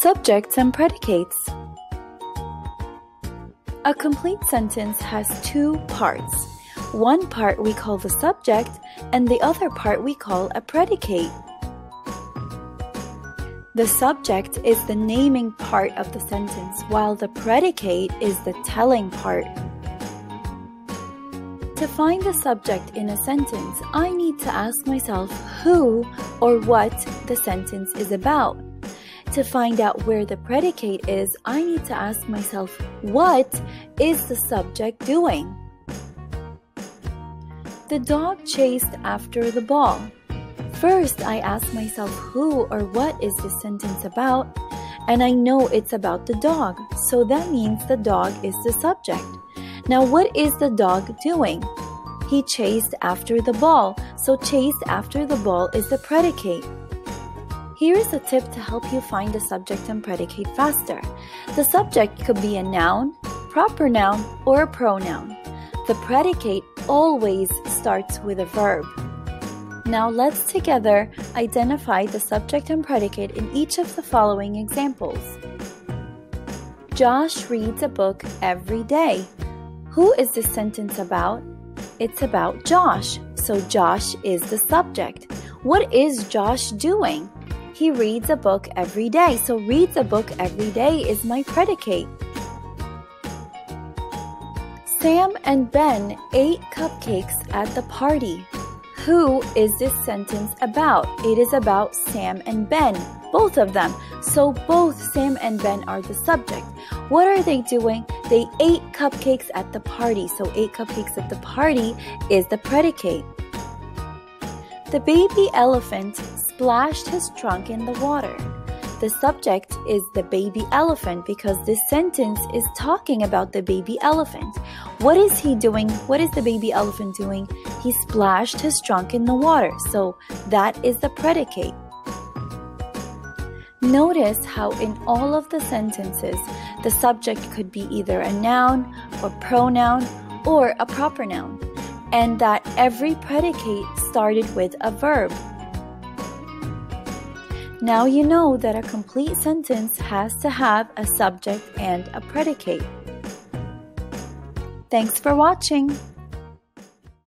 Subjects and predicates. A complete sentence has two parts. One part we call the subject, and the other part we call a predicate. The subject is the naming part of the sentence, while the predicate is the telling part. To find the subject in a sentence, I need to ask myself who or what the sentence is about. To find out where the predicate is, I need to ask myself, what is the subject doing? The dog chased after the ball. First, I ask myself, who or what is this sentence about? And I know it's about the dog, so that means the dog is the subject. Now, what is the dog doing? He chased after the ball, so chased after the ball is the predicate. Here is a tip to help you find the subject and predicate faster. The subject could be a noun, proper noun, or a pronoun. The predicate always starts with a verb. Now let's together identify the subject and predicate in each of the following examples. Josh reads a book every day. Who is this sentence about? It's about Josh, so Josh is the subject. What is Josh doing? He reads a book every day. So reads a book every day is my predicate. Sam and Ben ate cupcakes at the party. Who is this sentence about? It is about Sam and Ben, both of them. So both Sam and Ben are the subject. What are they doing? They ate cupcakes at the party. So ate cupcakes at the party is the predicate. The baby elephant splashed his trunk in the water. The subject is the baby elephant because this sentence is talking about the baby elephant. What is he doing? What is the baby elephant doing? He splashed his trunk in the water. So that is the predicate. Notice how in all of the sentences, the subject could be either a noun or pronoun or a proper noun and that every predicate started with a verb. Now you know that a complete sentence has to have a subject and a predicate. Thanks for watching.